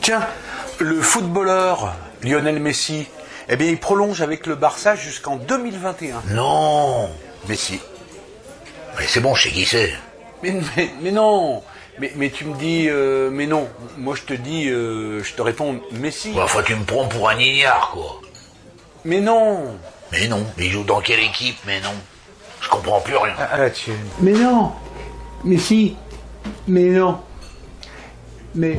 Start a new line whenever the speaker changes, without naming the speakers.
Tiens, le footballeur Lionel Messi, eh bien, il prolonge avec le Barça jusqu'en 2021.
Non
Messi.
Mais c'est bon, je sais qui c'est.
Mais, mais, mais non mais, mais tu me dis, euh, mais non. Moi, je te dis, euh, je te réponds, Messi.
Bah, que tu me prends pour un ignare, quoi.
Mais non
Mais non. Il joue dans quelle équipe Mais non. Je comprends plus rien.
La tienne. Mais non Mais si mais non. Mais...